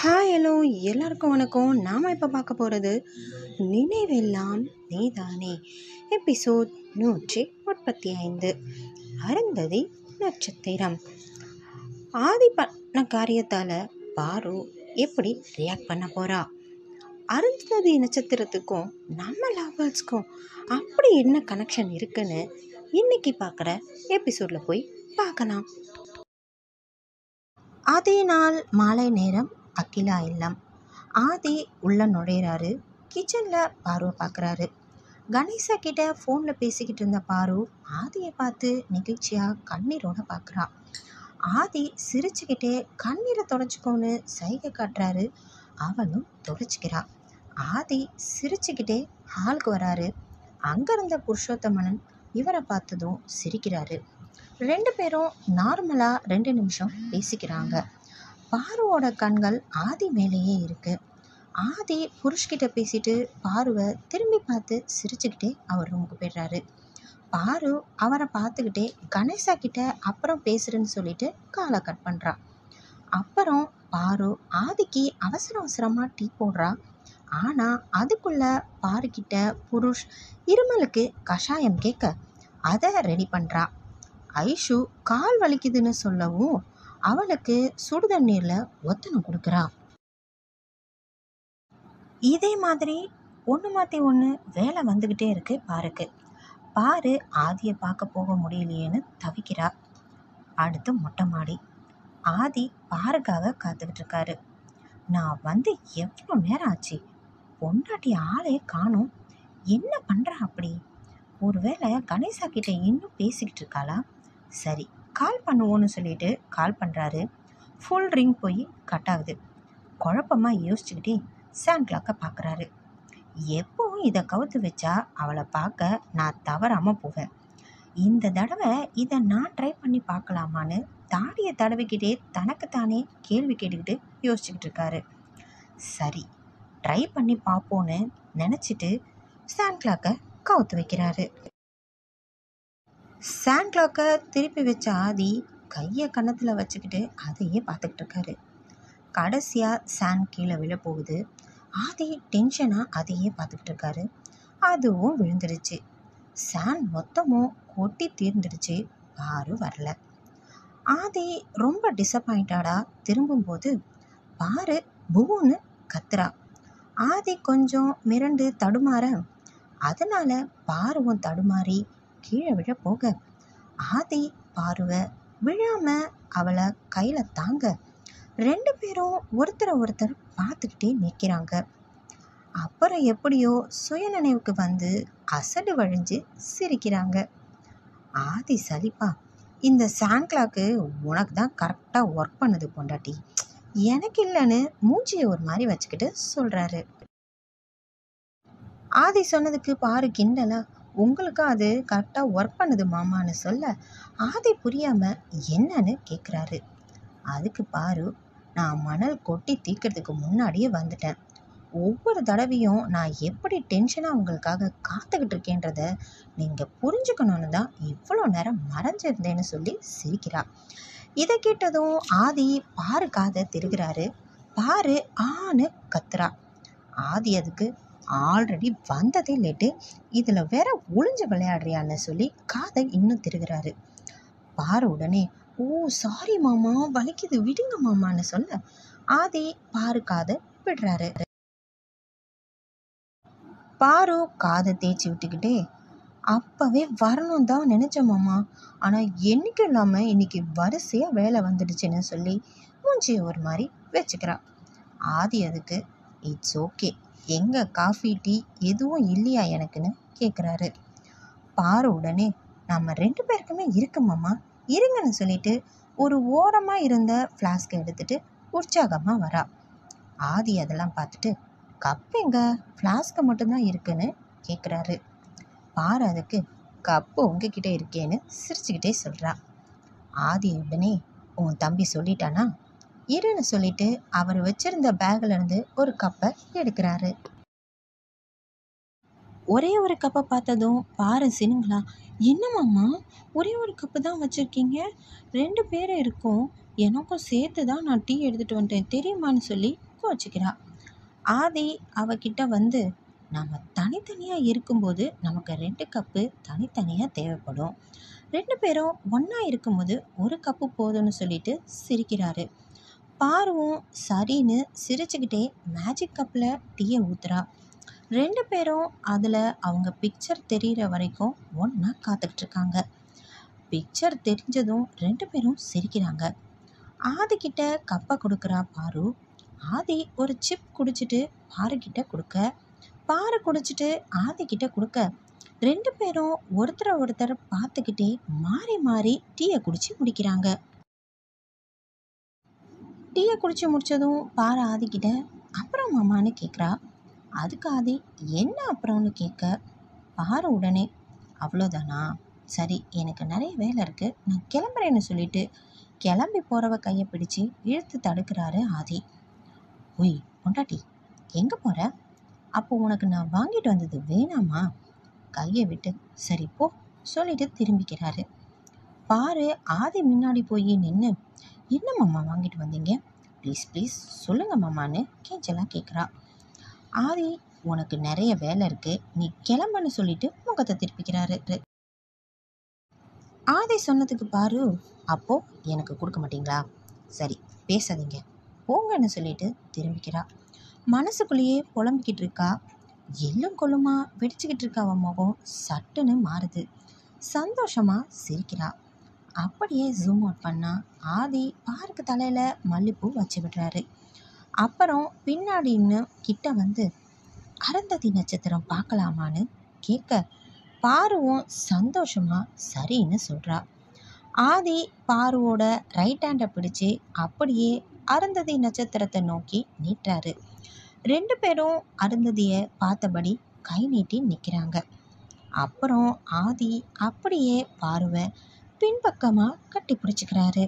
Hi hello எல்லாருக்கும் வணக்கம். நாம் இப்போ பார்க்க போகிறது நினைவெல்லாம் நீதானே? எபிசோட் நூற்றி முப்பத்தி ஐந்து. அருந்ததி நட்சத்திரம். ஆதி பண்ண காரியத்தால் பாரு எப்படி ரியாக்ட் பண்ண போகிறா அருந்ததி நட்சத்திரத்துக்கும் நம்ம லவர்ஸ்க்கும் அப்படி என்ன கனெக்ஷன் இருக்குன்னு இன்னைக்கு பார்க்குற எபிசோடில் போய் பார்க்கலாம். அதே நாள் மாலை நேரம் அகிலா இல்லம் ஆதி உள்ளே நுழையிறாரு. கிச்சனில் பாருவை பார்க்குறாரு கணேசா கிட்ட ஃபோனில் பேசிக்கிட்டு இருந்த பாரு ஆதியை பார்த்து நெகிழ்ச்சியாக கண்ணீரோட பார்க்குறா ஆதி சிரிச்சுக்கிட்டே கண்ணீரை தொடச்சிக்கோன்னு சைகை காட்டுறாரு. அவனும் தொடச்சிக்கிறா. ஆதி சிரிச்சுக்கிட்டே ஹாலுக்கு வராரு. அங்கே இருந்த புருஷோத்தமனன் இவரை பார்த்ததும் சிரிக்கிறாரு. ரெண்டு பேரும் நார்மலாக ரெண்டு நிமிஷம் பேசிக்கிறாங்க. பாருவோட கண்கள் ஆதி மேலேயே இருக்கு. ஆதி புருஷ்கிட்ட பேசிட்டு பாருவை திரும்பி பார்த்து சிரிச்சுக்கிட்டே அவர் ரூமுக்கு போயிடுறாரு. பாரு அவரை பார்த்துக்கிட்டே கணேசா கிட்ட அப்புறம் பேசுறேன்னு சொல்லிட்டு காலை கட் பண்ணுறா அப்புறம் பாரு ஆதிக்கு அவசர அவசரமாக டீ போடுறா. ஆனால் அதுக்குள்ள பாருக்கிட்ட புருஷ் இருமலுக்கு கஷாயம் கேட்க அதை ரெடி பண்ணுறா ஐஷு கால் வலிக்குதுன்னு சொல்லவும் அவளுக்கு சுடுதண்ணீரில் ஒத்தனை கொடுக்குறா. இதே மாதிரி ஒன்று மாற்றி ஒன்று வேலை வந்துக்கிட்டே இருக்கு பாருக்கு. பாரு ஆதியை பார்க்க போக முடியலையேன்னு தவிக்கிறா. அடுத்து மொட்டை மாடி. ஆதி பாருக்காக காத்துக்கிட்டு இருக்காரு. நான் வந்து எவ்வளோ நேரம் ஆச்சு? பொண்டாட்டி ஆளே காணும். என்ன பண்ணுறா அப்படி? ஒருவேளை கணேசா கிட்ட இன்னும் பேசிக்கிட்டு இருக்காளா? சரி கால் பண்ணுவோன்னு சொல்லிட்டு கால் பண்ணுறாரு ஃபுல் ரிங் போய் கட் ஆகுது. குழப்பமாக யோசிச்சுக்கிட்டே சாண்ட் கிளாக்கை பார்க்குறாரு எப்பவும் இதை கவுத்து வச்சா அவளை பார்க்க நான் தவறாமல் போவேன். இந்த தடவை இதை நான் ட்ரை பண்ணி பார்க்கலாமான்னு தாடியை தடவிக்கிட்டே தனக்குத்தானே கேள்வி கேட்டுக்கிட்டு யோசிச்சுக்கிட்டு இருக்காரு. சரி ட்ரை பண்ணி பார்ப்போன்னு நினச்சிட்டு சாண்ட் கிளாக்கை கவுத்து வைக்கிறாரு. சாண்ட் கிளாக்கை திருப்பி வச்ச ஆதி கையை கன்னத்தில் வச்சுக்கிட்டு அதையே பார்த்துக்கிட்டு இருக்காரு. கடைசியாக சாண்ட் கீழே விழ போகுது. ஆதி டென்ஷனாக அதையே பார்த்துக்கிட்டு இருக்காரு. அதுவும் விழுந்துடுச்சு சாண்ட் மொத்தமும் கொட்டி தீர்ந்துடுச்சு பாரு வரல. ஆதி ரொம்ப டிசப்பாயிண்டடாக திரும்பும்போது பாரு பூன்னு கத்துறா. ஆதி கொஞ்சம் மிரண்டு தடுமாற. அதனால் பாருவும் தடுமாறி கீழே விழ போக ஆதி பார்வை விழாம அவளை கையில தாங்க. ரெண்டு பேரும் ஒருத்தரை ஒருத்தர் பார்த்துக்கிட்டே நிற்கிறாங்க அப்புறம் எப்படியோ சுயநினைவுக்கு வந்து அசடு வழிஞ்சு சிரிக்கிறாங்க. ஆதி சலிப்பா இந்த சாங்க்லாக்கு உனக்கு தான் கரெக்டாக ஒர்க் பண்ணுது பொண்டாட்டி. எனக்கு இல்லைன்னு மூஞ்சியை ஒரு மாதிரி வச்சுக்கிட்டு சொல்கிறாரு ஆதி சொன்னதுக்கு பாரு கிண்டலா உங்களுக்கு அது கரெக்டாக ஒர்க் பண்ணுது மாமான்னு சொல்ல ஆதி புரியாமல் என்னன்னு கேட்குறாரு அதுக்கு பாரு நான் மணல் கொட்டி தீக்கிறதுக்கு முன்னாடியே வந்துட்டேன். ஒவ்வொரு தடவையும் நான் எப்படி டென்ஷனாக உங்களுக்காக காத்துக்கிட்டு இருக்கேன்றத நீங்கள் புரிஞ்சுக்கணும்னு தான் இவ்வளோ நேரம் மறைஞ்சிருந்தேன்னு சொல்லி சிரிக்கிறா. இதை கேட்டதும் ஆதி பாரு காதை திருகிறாரு. பாரு ஆன்னு கத்துறா. ஆதி அதுக்கு ஆல்ரெடி வந்ததே லேட்டு இதில் வேற ஒளிஞ்சு விளையாடுறியான்னு சொல்லி காதை இன்னும் திருகிறாரு. பாரு உடனே ஓ சாரி மாமா வலிக்குது விடுங்க மாமான்னு சொல்ல. ஆதி பாரு காதை விடுறாரு. பாரு காதை தேய்ச்சி விட்டுக்கிட்டே அப்போவே வரணும் தான் நினைச்சேன் மாமா. ஆனால் என்னைக்கும் இல்லாமல் இன்னைக்கு வரிசையாக வேலை வந்துடுச்சுன்னு சொல்லி மூஞ்சியை ஒரு மாதிரி வச்சுக்கிறா. ஆதி அதுக்கு இட்ஸ் ஓகே எங்கே காஃபி டீ எதுவும் இல்லையா எனக்குன்னு கேட்குறாரு பாரு உடனே நம்ம ரெண்டு பேருக்குமே இருக்கு மாமா இருங்கன்னு சொல்லிட்டு ஒரு ஓரமாக இருந்த ஃப்ளாஸ்கை எடுத்துட்டு உற்சாகமாக வரா. ஆதி அதெல்லாம் பார்த்துட்டு கப் எங்க? ஃப்ளாஸ்க்கு மட்டும்தான் இருக்குன்னு கேட்குறாரு பாரு அதுக்கு கப்பு உங்ககிட்ட இருக்கேன்னு சிரிச்சுக்கிட்டே சொல்கிறா ஆதி உடனே உன் தம்பி சொல்லிட்டானா? இருன்னு சொல்லிட்டு அவர் வச்சிருந்த பேக்லேருந்து ஒரு கப்பை எடுக்கிறாரு. ஒரே ஒரு கப்பை பார்த்ததும் பாரு சினுங்களா என்னமாம்மா ஒரே ஒரு கப்பு தான் வச்சுருக்கீங்க? ரெண்டு பேர் இருக்கும் எனக்கும் சேர்த்து தான் நான் டீ எடுத்துகிட்டு வந்துட்டேன் தெரியுமான்னு சொல்லி கோச்சிக்கிறா. ஆதி அவகிட்ட வந்து நம்ம தனித்தனியாக இருக்கும்போது நமக்கு ரெண்டு கப்பு தனித்தனியாக தேவைப்படும். ரெண்டு பேரும் ஒன்றா இருக்கும்போது ஒரு கப்பு போதும்னு சொல்லிட்டு சிரிக்கிறாரு. பார்வும். சரின்னு சிரிச்சுக்கிட்டே மேஜிக் கப்பில் டீயை ஊத்துறா. ரெண்டு பேரும் அதில் அவங்க பிக்சர் தெரிகிற வரைக்கும் ஒன்றா காத்துக்கிட்டு இருக்காங்க பிக்சர் தெரிஞ்சதும் ரெண்டு பேரும் சிரிக்கிறாங்க. ஆதிக்கிட்ட கப்பை கொடுக்குறா பாரு. ஆதி ஒரு சிப் குடிச்சிட்டு பாருக்கிட்ட கொடுக்க. பாரு குடிச்சிட்டு ஆதிக்கிட்ட கொடுக்க. ரெண்டு பேரும் ஒருத்தரை ஒருத்தர் பார்த்துக்கிட்டே மாறி மாறி டீயை குடிச்சு முடிக்கிறாங்க. டீயை குடிச்சு முடிச்சதும் பாரு ஆதிக்கிட்ட அப்புறம் மாமான்னு கேட்குறா அதுக்கு ஆதி என்ன அப்புறம்னு கேட்க? பாரு உடனே. அவ்வளோதானா சரி எனக்கு நிறைய வேலை இருக்குது நான் கிளம்புறேன்னு சொல்லிட்டு கிளம்பி போகிறவ கையை பிடிச்சி இழுத்து தடுக்கிறாரு ஆதி. ஒய் பொண்டாட்டி எங்கே போகிற அப்போ உனக்கு நான் வாங்கிட்டு வந்தது வேணாமா? கையை விட்டு சரி போ சொல்லிட்டு திரும்பிக்கிறாரு. பாரு ஆதி முன்னாடி போய் நின்று என்ன மாமா வாங்கிட்டு வந்தீங்க? ப்ளீஸ் ப்ளீஸ் சொல்லுங்க மாமான்னு கேஞ்சலாக கேட்குறா ஆதி உனக்கு நிறைய வேலை இருக்கு. நீ கிளம்புன்னு சொல்லிட்டு முகத்தை திருப்பிக்கிறாரு. ஆதி சொன்னதுக்கு பாரு. அப்போ எனக்கு கொடுக்க மாட்டீங்களா? சரி பேசாதீங்க. போங்கன்னு சொல்லிட்டு திரும்பிக்கிறா. மனசுக்குள்ளேயே புலம்பிக்கிட்டு இருக்கா. எள்ளும் கொள்ளுமா வெடிச்சுக்கிட்டு இருக்கா அவன் முகம்? சட்டுன்னு மாறுது. சந்தோஷமா சிரிக்கிறா. அப்படியே ஜூம் அவுட் பண்ணால் ஆதி பாருக்கு தலையில் மல்லிப்பூ வச்சு விடுறாரு. அப்புறம் பின்னாடி இன்னும் கிட்ட வந்து அருந்ததி நட்சத்திரம் பார்க்கலாமான்னு கேட்க பாருவும் சந்தோஷமாக சரின்னு சொல்கிறா ஆதி பாருவோட ரைட் ஹேண்டை பிடிச்சி அப்படியே அருந்ததி நட்சத்திரத்தை நோக்கி நீட்டுறாரு. ரெண்டு பேரும் அருந்ததியை பார்த்தபடி கை நீட்டி நிற்கிறாங்க அப்புறம் ஆதி அப்படியே பார்வை பின்பக்கமாக கட்டி பிடிச்சிக்கிறாரு.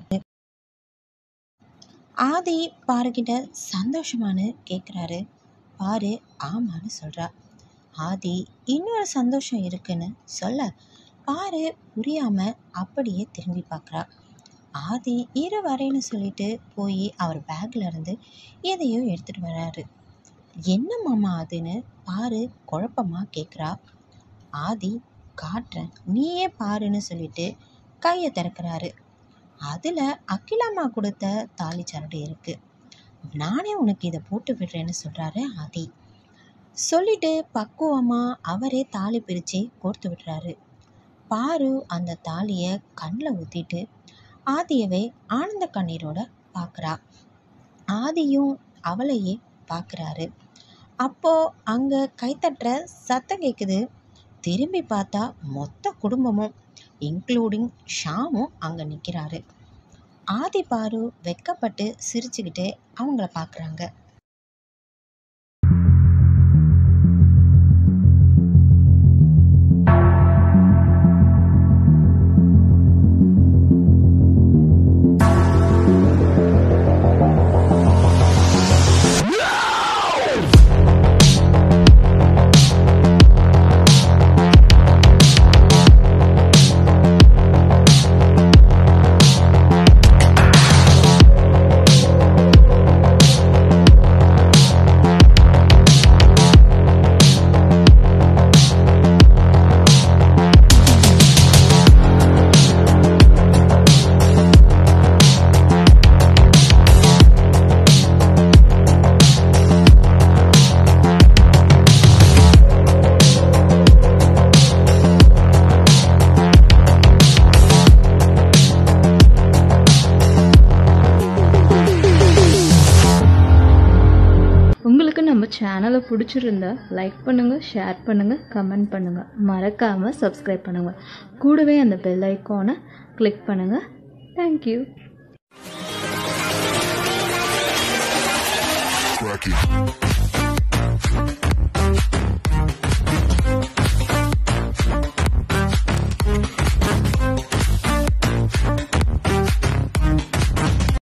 ஆதி பாருக்கிட்ட சந்தோஷமானு கேட்குறாரு பாரு ஆமான்னு சொல்கிறா ஆதி இன்னொரு சந்தோஷம் இருக்குன்னு சொல்ல பாரு புரியாமல் அப்படியே திரும்பி பார்க்குறா ஆதி இரு வரேன்னு சொல்லிட்டு போய் அவர் பேக்ல இருந்து எதையோ எடுத்துகிட்டு வர்றாரு என்ன மாமா அதுன்னு பாரு குழப்பமாக கேட்குறா ஆதி காட்டுறேன் நீயே பாருன்னு சொல்லிட்டு கையை திறக்கிறாரு. அதில் அகிலாம்மா கொடுத்த தாலி சரடு இருக்குது நானே உனக்கு இதை போட்டு விடுறேன்னு சொல்கிறாரு ஆதி. சொல்லிட்டு பக்குவமாக அவரே தாலி பிரித்து கோர்த்து விடுறாரு. பாரு அந்த தாலியை கண்ணில் ஊற்றிட்டு ஆதியவே ஆனந்த கண்ணீரோட பார்க்குறா ஆதியும் அவளையே பார்க்குறாரு அப்போ அங்கே கைத்தட்டுற சத்தம் கேட்குது திரும்பி பார்த்தா மொத்த குடும்பமும் இன்க்ளூடிங் ஷாமும் அங்கே நிற்கிறாரு ஆதி பாரு வெக்கப்பட்டு சிரிச்சுக்கிட்டே அவங்கள பார்க்குறாங்க சேனலை பிடிச்சிருந்தா லைக் பண்ணுங்கள் ஷேர் பண்ணுங்கள் கமெண்ட் பண்ணுங்கள் மறக்காமல் சப்ஸ்கிரைப் பண்ணுங்கள் கூடவே அந்த பெல் ஐக்கானை கிளிக் பண்ணுங்கள் தேங்க்யூ Crack it.